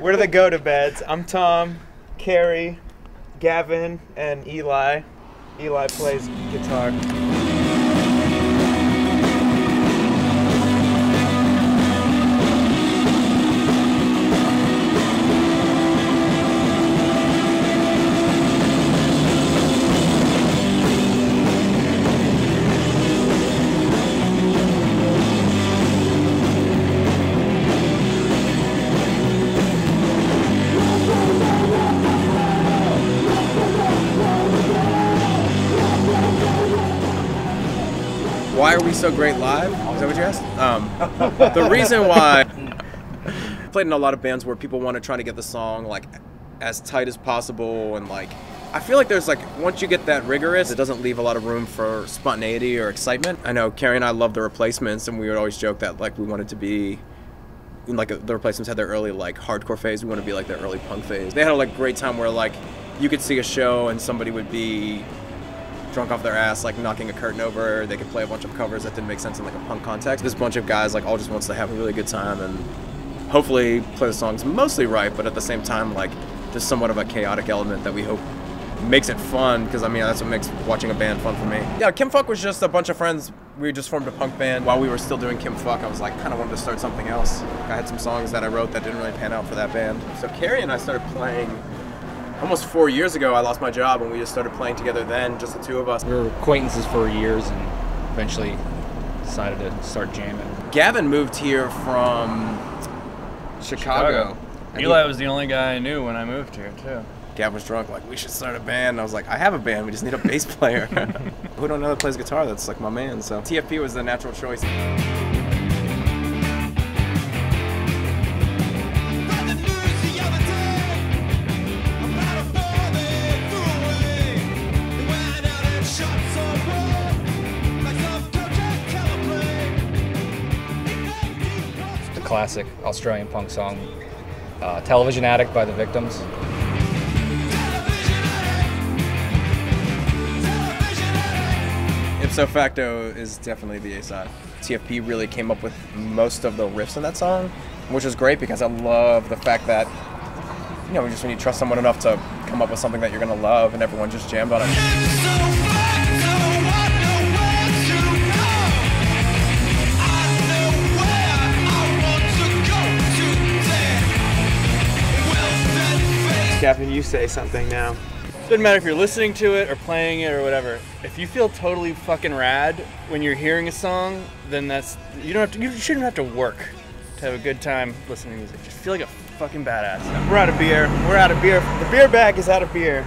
We're the Gotobeds. I'm Tom, Carrie, Gavin, and Eli. Eli plays guitar. Why are we so great live? Is that what you asked? Um, the reason why I played in a lot of bands where people want to try to get the song like as tight as possible and like I feel like there's like once you get that rigorous, it doesn't leave a lot of room for spontaneity or excitement. I know Carrie and I love the replacements, and we would always joke that like we wanted to be like the replacements had their early like hardcore phase. We want to be like their early punk phase. They had a like great time where like you could see a show and somebody would be drunk off their ass, like knocking a curtain over. They could play a bunch of covers that didn't make sense in like a punk context. This bunch of guys like all just wants to have a really good time and hopefully play the songs mostly right, but at the same time like there's somewhat of a chaotic element that we hope makes it fun because I mean that's what makes watching a band fun for me. Yeah, Kim Phuc was just a bunch of friends. We just formed a punk band while we were still doing Kim Phuc. I was like kind of wanted to start something else. I had some songs that I wrote that didn't really pan out for that band. So Carrie and I started playing almost four years ago. I lost my job and we just started playing together then, just the two of us. We were acquaintances for years and eventually decided to start jamming. Gavin moved here from Chicago. and he- Eli was the only guy I knew when I moved here too. Gavin was drunk, like, we should start a band. And I was like, I have a band, we just need a bass player. Who don't know that plays guitar? That's like my man. So TFP was the natural choice. Classic Australian punk song, uh, Television Addict by the Victims. Ipso Facto is definitely the A side. TFP really came up with most of the riffs in that song, which is great because I love the fact that, you know, just when you trust someone enough to come up with something that you're gonna love and everyone just jammed on it. Gavin, you say something now. Doesn't matter if you're listening to it or playing it or whatever. If you feel totally fucking rad when you're hearing a song, then that's you don't have to. You shouldn't have to work to have a good time listening to music. Just feel like a fucking badass. We're out of beer. We're out of beer. The beer bag is out of beer.